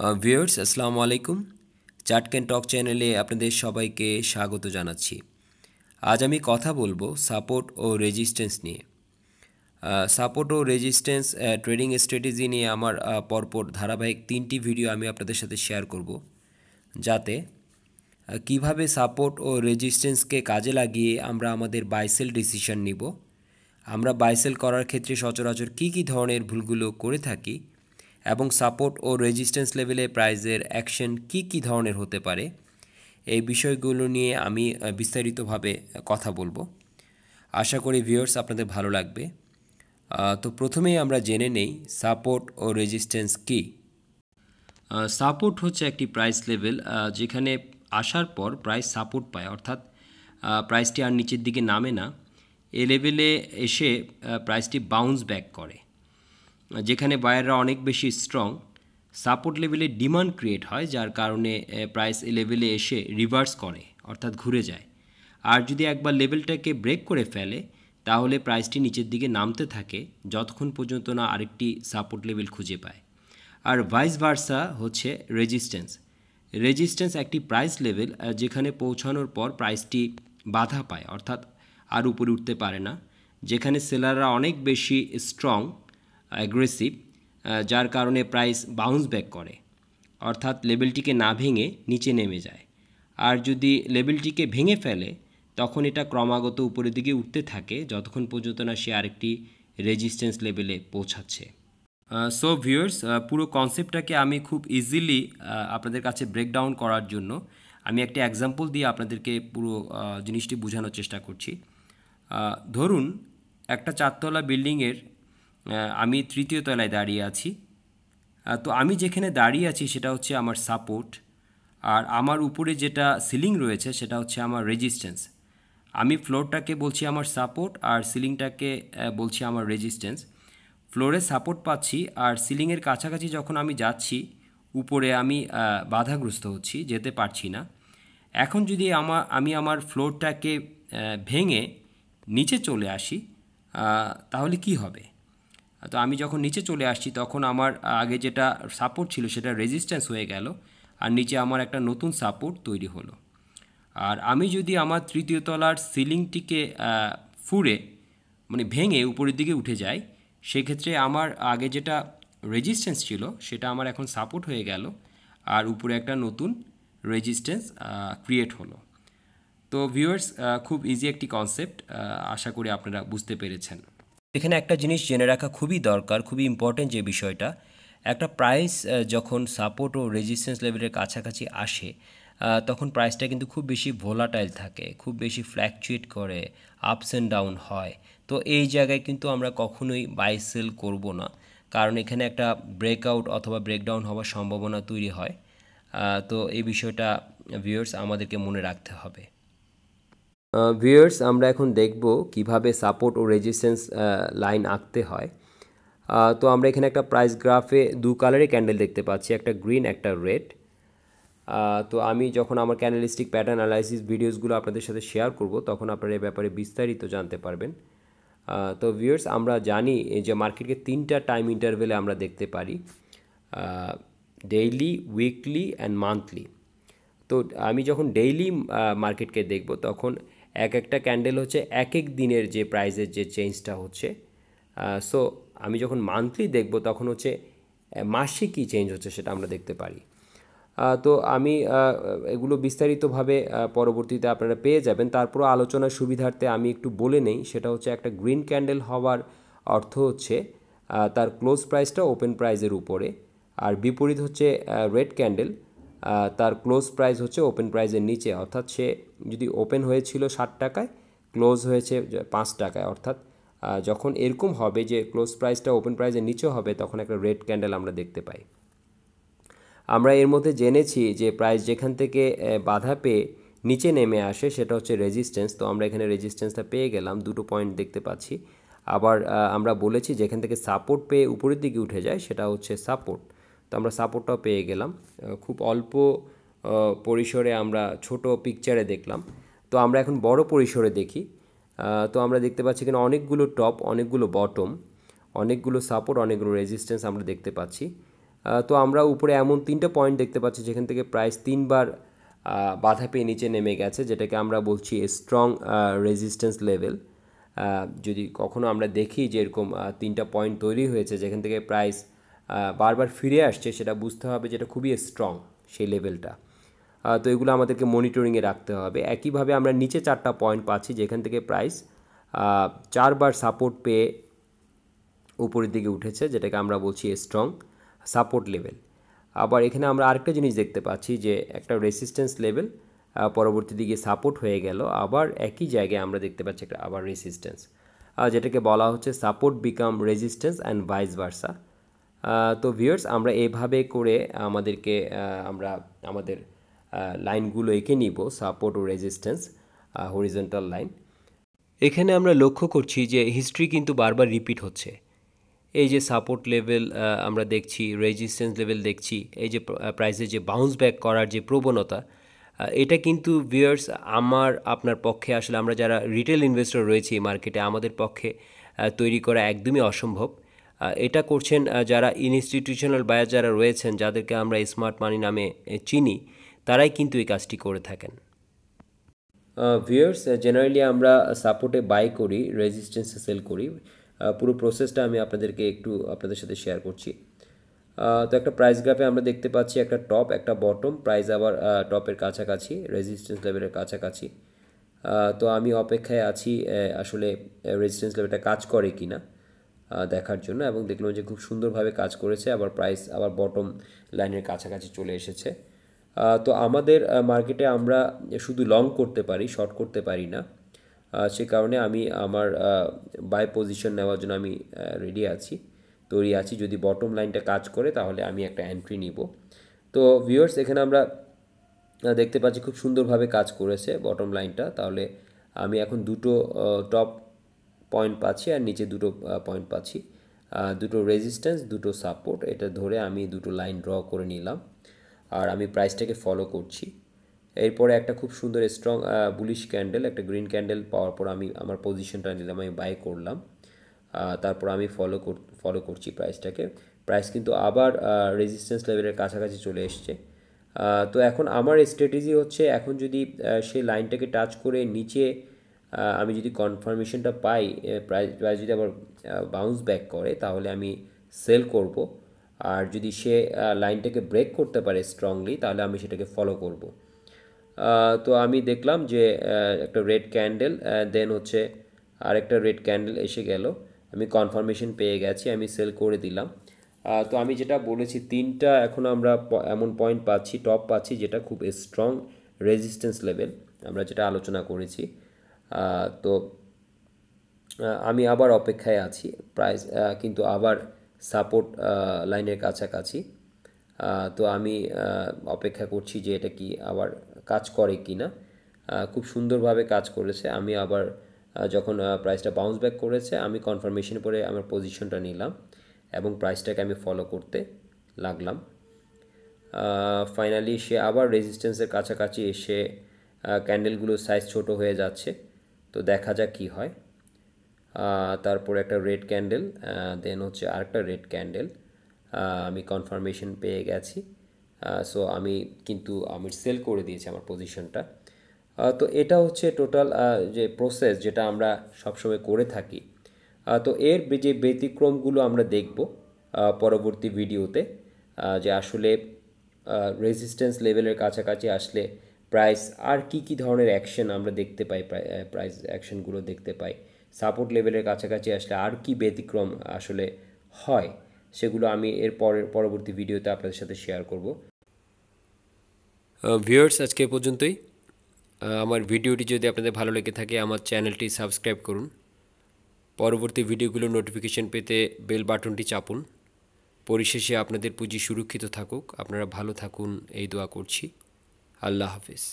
Viewers আসসালামু আলাইকুম chaat can talk চ্যানেলে আপনাদের সবাইকে স্বাগত জানাচ্ছি। আজ আমি কথা বলব সাপোর্ট ও রেজিস্ট্যান্স নিয়ে। সাপোর্ট ও রেজিস্ট্যান্স ট্রেডিং স্ট্র্যাটেজি নিয়ে আমার আহ, পরপর ধারাবাহিক তিনটি ভিডিও আমি আপনাদের সাথে শেয়ার করব। যাতে আহ, কীভাবে সাপোর্ট ও রেজিস্ট্যান্সকে কাজে লাগিয়ে আমরা আমাদের বাইসেল ডিসিশন নিব। আমরা বাইসেল করার ক্ষেত্রে সচরাচর কী কী ধরনের ভুলগুলো করে থাকি এবং সাপোর্ট ও রেজিস্ট্যান্স লেভেলে প্রাইজের অ্যাকশন কী কী ধরনের হতে পারে, এই বিষয়গুলো নিয়ে আমি বিস্তারিতভাবে কথা বলব। আশা করি ভিউয়ার্স আপনাদের ভালো লাগবে। তো প্রথমেই আমরা জেনে নেই সাপোর্ট ও রেজিস্ট্যান্স কী। সাপোর্ট হচ্ছে একটি প্রাইস লেভেল যেখানে আসার পর প্রাইস সাপোর্ট পায়, অর্থাৎ প্রাইসটি আর নিচের দিকে নামে না। এ লেভেলে এসে প্রাইসটি বাউন্স ব্যাক করে। যেখানে বায়াররা অনেক বেশি স্ট্রং সাপোর্ট লেভেলে ডিমান্ড ক্রিয়েট হয়, যার কারণে প্রাইস এ লেভেলে এসে রিভার্স করে, অর্থাৎ ঘুরে যায়। আর যদি একবার লেভেলটাকে ব্রেক করে ফেলে, তাহলে প্রাইসটি নিচের দিকে নামতে থাকে, যতক্ষণ পর্যন্ত না আরেকটি সাপোর্ট লেভেল খুঁজে পায়। আর ভাইস ভার্সা হচ্ছে রেজিস্ট্যান্স রেজিস্ট্যান্স একটি প্রাইস লেভেল যেখানে পৌঁছানোর পর প্রাইসটি বাধা পায়, অর্থাৎ আর উপরে উঠতে পারে না। যেখানে সেলাররা অনেক বেশি স্ট্রং অ্যাগ্রেসিভ যার কারণে প্রাইস বাউন্স ব্যাক করে। অর্থাৎ লেভেলটিকে না ভেঙে নিচে নেমে যায়। আর যদি লেভেলটিকে ভেঙে ফেলে, তখন এটা ক্রমাগত উপরের দিকে উঠতে থাকে, যতক্ষণ পর্যন্ত না সে আরেকটি রেজিস্ট্যান্স লেভেলে পৌঁছাচ্ছে। সো ভিউয়ার্স পুরো কনসেপ্টটাকে আমি খুব ইজিলি আপনাদের কাছে ব্রেকডাউন করার জন্য আমি একটা এক্সাম্পল দিয়ে আপনাদেরকে পুরো জিনিসটি বোঝানোর চেষ্টা করছি। ধরুন একটা চারতলা বিল্ডিংয়ের আমি তৃতীয় তলায় দাঁড়িয়ে আছি। তো আমি যেখানে দাঁড়িয়ে আছি সেটা হচ্ছে আমার সাপোর্ট আর আমার উপরে যেটা সিলিং রয়েছে সেটা হচ্ছে আমার রেজিস্ট্যান্স আমি ফ্লোরটাকে বলছি আমার সাপোর্ট আর সিলিংটাকে বলছি আমার রেজিস্ট্যান্স ফ্লোরে সাপোর্ট পাচ্ছি, আর সিলিংয়ের কাছাকাছি যখন আমি যাচ্ছি, উপরে আমি বাধাগ্রস্ত হচ্ছি, যেতে পারছি না। এখন যদি আমার আমি আমার ফ্লোরটাকে ভেঙে নিচে চলে আসি তাহলে কি হবে? তো আমি যখন নিচে চলে আসছি, তখন আমার আগে যেটা সাপোর্ট ছিল সেটা রেজিস্ট্যান্স হয়ে গেল আর নিচে আমার একটা নতুন সাপোর্ট তৈরি হলো। আর আমি যদি আমার তৃতীয় তলার সিলিংটিকে ফুঁড়ে মানে ভেঙে উপরের দিকে উঠে যাই, সেক্ষেত্রে আমার আগে যেটা রেজিস্ট্যান্স ছিল সেটা আমার এখন সাপোর্ট হয়ে গেল আর উপরে একটা নতুন রেজিস্ট্যান্স ক্রিয়েট হলো। তো ভিউয়ার্স খুব ইজি একটি কনসেপ্ট আশা করি আপনারা বুঝতে পেরেছেন। এখানে একটা জিনিস জেনে রাখা খুবই দরকার, খুবই ইম্পর্টেন্ট যে বিষয়টা। একটা প্রাইস যখন সাপোর্ট ও রেজিস্ট্যান্স লেভেলের কাছাকাছি আসে তখন প্রাইসটা কিন্তু খুব বেশি ভোলাটাইল থাকে, খুব বেশি ফ্ল্যাকচুয়েট করে আপস অ্যান্ড ডাউন হয়। তো এই জায়গায় কিন্তু আমরা কখনোই বাই সেল করব না। কারণ এখানে একটা ব্রেকআউট অথবা ব্রেকডাউন হওয়ার সম্ভাবনা তৈরি হয়। তো এই বিষয়টা ভিউয়ার্স আমাদেরকে মনে রাখতে হবে। ভিউয়ার্স আমরা এখন দেখব কীভাবে সাপোর্ট ও রেজিস্ট্যান্স লাইন আঁকতে হয়। তো আমরা এখানে একটা প্রাইস গ্রাফে দু কালারের ক্যান্ডেল দেখতে পাচ্ছি, একটা গ্রিন একটা রেড তো আমি যখন আমার ক্যান্ডেলিস্টিক প্যাটার্ন অ্যানালাইসিস ভিডিওসগুলো আপনাদের সাথে শেয়ার করব, তখন আপনারা এ ব্যাপারে বিস্তারিত জানতে পারবেন। তো ভিউয়ার্স আমরা জানি যে মার্কেটকে তিনটা টাইম ইন্টারভেলে আমরা দেখতে পারি ডেইলি উইকলি অ্যান্ড মান্থলি তো আমি যখন ডেইলি মার্কেটকে দেখব, তখন এক একটা ক্যান্ডেল হচ্ছে এক এক দিনের যে প্রাইসের যে চেঞ্জটা হচ্ছে। সো আমি যখন মান্থলি দেখব তখন হচ্ছে মাসে কী চেঞ্জ হচ্ছে সেটা আমরা দেখতে পারি। তো আমি এগুলো বিস্তারিতভাবে পরবর্তীতে আপনারা পেয়ে যাবেন। তারপরও আলোচনার সুবিধার্থে আমি একটু বলে নেই, সেটা হচ্ছে একটা গ্রিন ক্যান্ডেল হওয়ার অর্থ হচ্ছে তার ক্লোজ প্রাইসটা ওপেন প্রাইসের উপরে, আর বিপরীত হচ্ছে রেড ক্যান্ডেল তার ক্লোজ প্রাইস হচ্ছে ওপেন প্রাইসের নিচে। অর্থাৎ সে যদি ওপেন হয়েছিল ষাট টাকায় ক্লোজ হয়েছে পাঁচ টাকায়। অর্থাৎ যখন এরকম হবে যে ক্লোজ প্রাইসটা ওপেন প্রাইসের নিচে হবে, তখন একটা রেড ক্যান্ডেল আমরা দেখতে পাই। আমরা এর মধ্যে জেনেছি যে প্রাইস যেখান থেকে বাধা পেয়ে নিচে নেমে আসে, সেটা হচ্ছে রেজিস্ট্যান্স তো আমরা এখানে রেজিস্ট্যান্সটা পেয়ে গেলাম, দুটো পয়েন্ট দেখতে পাচ্ছি। আবার আমরা বলেছি যেখান থেকে সাপোর্ট পেয়ে উপরের দিকে উঠে যায়, সেটা হচ্ছে সাপোর্ট তো আমরা সাপোর্টটাও পেয়ে গেলাম। খুব অল্প পরিসরে আমরা ছোট পিকচারে দেখলাম। তো আমরা এখন বড় পরিসরে দেখি। তো আমরা দেখতে পাচ্ছি এখানে অনেকগুলো টপ অনেকগুলো বটম অনেকগুলো সাপোর্ট অনেকগুলো রেজিস্ট্যান্স আমরা দেখতে পাচ্ছি। তো আমরা উপরে এমন তিনটা পয়েন্ট দেখতে পাচ্ছি যেখান থেকে প্রাইস তিনবার বাধা পেয়ে নিচে নেমে গেছে, যেটাকে আমরা বলছি স্ট্রং রেজিস্ট্যান্স লেভেল যদি কখনো আমরা দেখি যে এরকম তিনটা পয়েন্ট তৈরি হয়েছে, যেখান থেকে প্রাইস বারবার ফিরে আসছে, সেটা বুঝতে হবে যেটা খুবই স্ট্রং সেই লেভেলটা তো এগুলো আমাদেরকে মনিটরিংয়ে রাখতে হবে। একইভাবে আমরা নিচে চারটা পয়েন্ট পাচ্ছি, যেখান থেকে প্রাইস চারবার সাপোর্ট পেয়ে উপরের দিকে উঠেছে, যেটাকে আমরা বলছি স্ট্রং সাপোর্ট লেভেল আবার এখানে আমরা আরেকটা জিনিস দেখতে পাচ্ছি যে একটা রেসিস্ট্যান্স লেভেল পরবর্তী দিকে সাপোর্ট হয়ে গেল। আবার একই জায়গায় আমরা দেখতে পাচ্ছি একটা আবার রেসিস্ট্যান্স যেটাকে বলা হচ্ছে support become resistance and vice versa তো ভিউয়ার্স আমরা এভাবে করে আমাদেরকে আমরা আমাদের লাইনগুলো এঁকে নিব সাপোর্ট ও রেজিস্ট্যান্স হরিজেন্টাল লাইন এখানে আমরা লক্ষ্য করছি যে হিস্ট্রি কিন্তু বারবার রিপিট হচ্ছে। এই যে সাপোর্ট লেভেল আমরা দেখছি রেজিস্ট্যান্স লেভেল দেখছি, এই যে প্রাইসে যে বাউন্স ব্যাক করার যে প্রবণতা এটা কিন্তু ভিউয়ার্স আমার, আপনার পক্ষে আসলে আমরা যারা রিটেল ইনভেস্টর রয়েছি মার্কেটে আমাদের পক্ষে তৈরি করা একদমই অসম্ভব। এটা করছেন যারা ইনস্টিটিউশনাল বায়ার যারা রয়েছেন, যাদেরকে আমরা স্মার্ট মানি নামে চিনি, তারাই কিন্তু এই কাজটি করে থাকেন। ভিউয়ার্স জেনারেলি আমরা সাপোর্টে বাই করি রেজিস্ট্যান্সে সেল করি। পুরো প্রসেসটা আমি আপনাদেরকে একটু আপনাদের সাথে শেয়ার করছি। তো একটা প্রাইস গ্রাফে আমরা দেখতে পাচ্ছি, একটা টপ একটা বটম প্রাইস আবার টপের কাছাকাছি রেজিস্ট্যান্স লেভেলের কাছাকাছি। তো আমি অপেক্ষায় আছি আসলে রেজিস্ট্যান্স লেভেলটা কাজ করে কি না দেখার জন্য এবং দেখলাম যে খুব সুন্দরভাবে কাজ করেছে, আবার প্রাইস আবার বটম লাইনের কাছাকাছি চলে এসেছে। তো আমাদের মার্কেটে আমরা শুধু লং করতে পারি শর্ট করতে পারি না। সে কারণে আমি আমার বাই পজিশন নেওয়ার জন্য আমি রেডি আছি। তৈরি আছি। যদি বটম লাইনটা কাজ করে, তাহলে আমি একটা এন্ট্রি নিব। তো ভিউয়ার্স এখানে আমরা দেখতে পাচ্ছি খুব সুন্দরভাবে কাজ করেছে বটম লাইনটা তাহলে আমি এখন দুটো টপ পয়েন্ট পাচ্ছি আর নিচে দুটো পয়েন্ট পাচ্ছি। দুটো রেজিস্ট্যান্স দুটো সাপোর্ট এটা ধরে আমি দুটো লাইন ড্র করে নিলাম। আর আমি প্রাইসটাকে ফলো করছি। এরপরে একটা খুব সুন্দর স্ট্রং বুলিশ ক্যান্ডেল একটা গ্রিন ক্যান্ডেল পাওয়ার পর আমি আমার পজিশনটা নিলাম, আমি বাই করলাম। তারপর আমি ফলো ফলো করছি প্রাইসটাকে প্রাইস কিন্তু আবার রেজিস্ট্যান্স লেভেলের কাছাকাছি চলে এসছে। তো এখন আমার স্ট্র্যাটেজি হচ্ছে, এখন যদি সেই লাইনটাকে টাচ করে নিচে আমি যদি কনফার্মেশনটা পাই প্রাইস প্রাইস যদি আবার বাউন্স ব্যাক করে, তাহলে আমি সেল করব। আর যদি সে লাইনটাকে ব্রেক করতে পারে স্ট্রংলি তাহলে আমি সেটাকে ফলো করব। তো আমি দেখলাম যে একটা রেড ক্যান্ডেল দেন হচ্ছে আরেকটা রেড ক্যান্ডেল এসে গেল। আমি কনফার্মেশন পেয়ে গেছি, আমি সেল করে দিলাম। তো আমি যেটা বলেছি, তিনটা এখন আমরা এমন পয়েন্ট পাচ্ছি টপ পাচ্ছি, যেটা খুব স্ট্রং রেজিস্ট্যান্স লেভেল আমরা যেটা আলোচনা করেছি। তো আমি আবার অপেক্ষায় আছি প্রাইস কিন্তু আবার সাপোর্ট লাইনের কাছাকাছি। তো আমি অপেক্ষা করছি যে এটা কি আবার কাজ করে কি না খুব সুন্দরভাবে কাজ করেছে। আমি আবার যখন প্রাইসটা বাউন্স ব্যাক করেছে, আমি কনফার্মেশন পরে আমার পজিশনটা নিলাম এবং প্রাইসটাকে আমি ফলো করতে লাগলাম। ফাইনালি সে আবার রেজিস্ট্যান্সের কাছাকাছি এসে ক্যান্ডেলগুলোর সাইজ ছোট হয়ে যাচ্ছে। তো দেখা যাক কী হয়। তারপর একটা রেড ক্যান্ডেল দেন হচ্ছে আরেকটা রেড ক্যান্ডেল আমি কনফার্মেশন পেয়ে গেছি। সো আমি কিন্তু, আমি সেল করে দিয়েছি আমার পজিশনটা তো এটা হচ্ছে টোটাল যে প্রসেস যেটা আমরা সবসময় করে থাকি। তো এর যে ব্যতিক্রমগুলো আমরা দেখব পরবর্তী ভিডিওতে যে আসলে রেজিস্ট্যান্স লেভেলের কাছাকাছি আসলে প্রাইস আর কি কি ধরনের অ্যাকশন আমরা দেখতে পাই প্রাইস অ্যাকশনগুলো দেখতে পাই? সাপোর্ট লেভেলের কাছাকাছি আসলে আর কি ব্যতিক্রম আসলে হয়, সেগুলো আমি এর পরের, পরবর্তী ভিডিওতে আপনাদের সাথে শেয়ার করব। ভিউয়ার্স আজকে পর্যন্তই। আমার ভিডিওটি যদি আপনাদের ভালো লেগে থাকে, আমার চ্যানেলটি সাবস্ক্রাইব করুন। পরবর্তী ভিডিওগুলোর নোটিফিকেশন পেতে বেল বাটনটি চাপুন। পরিশেষে আপনাদের পুঁজি সুরক্ষিত থাকুক। আপনারা ভালো থাকুন, এই দোয়া করছি। अल्लाह हाफिज़